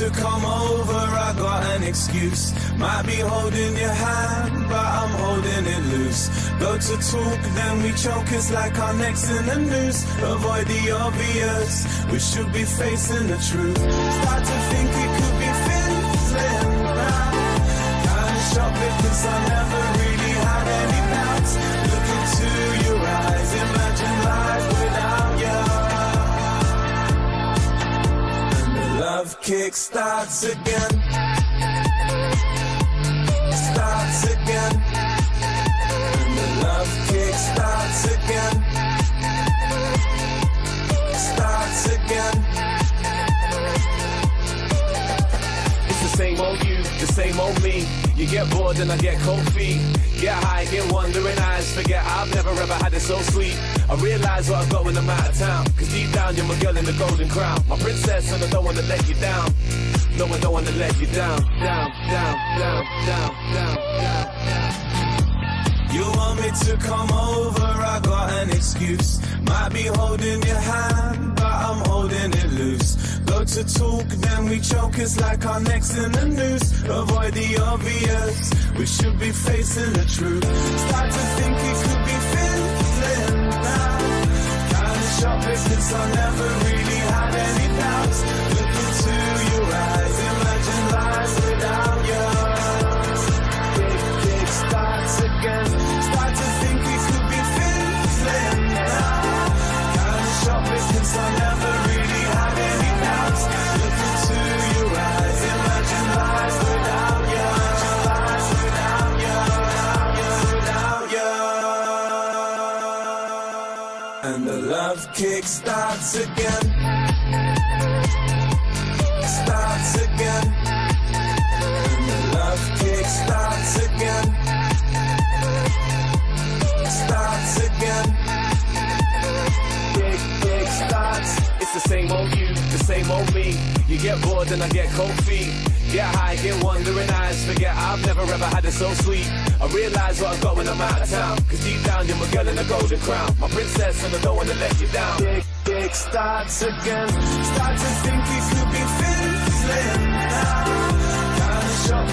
To come over, I got an excuse. Might be holding your hand, but I'm holding it loose. Go to talk, then we choke, it's like our necks in the noose. Avoid the obvious, we should be facing the truth. Start to think it could be fizzling love kick starts again. Starts again. And the love kick starts again. Starts again. It's the same old the same old me. You get bored and I get cold feet. Get high, get wandering eyes. Forget I've never ever had it so sweet. I realize what I've got when I'm out of town. Cause deep down you're my girl in the golden crown. My princess and I don't wanna let you down. No, I don't wanna let you down. Down, down, down, down, down, down, down. You want me to come over, I got an excuse. Might be holding your hand, Go to talk, then we choke, it's like our necks in the noose. Avoid the obvious, we should be facing the truth. Start to think it could be fizzling now. Kinda shocked because I never really had any doubts. And the love kick starts again. Starts again. And the love kick starts again. Starts again. Big, big starts. It's the same old you, the same old me. You get bored and I get cold feet. Get high, get wandering eyes. Forget I've never ever had it so sweet. I realize what I've got when I'm out of town. Down you're my girl in a golden crown. My princess and I don't wanna let you down. Big, big starts again. Start to think it could be fizzling now. Kinda shocked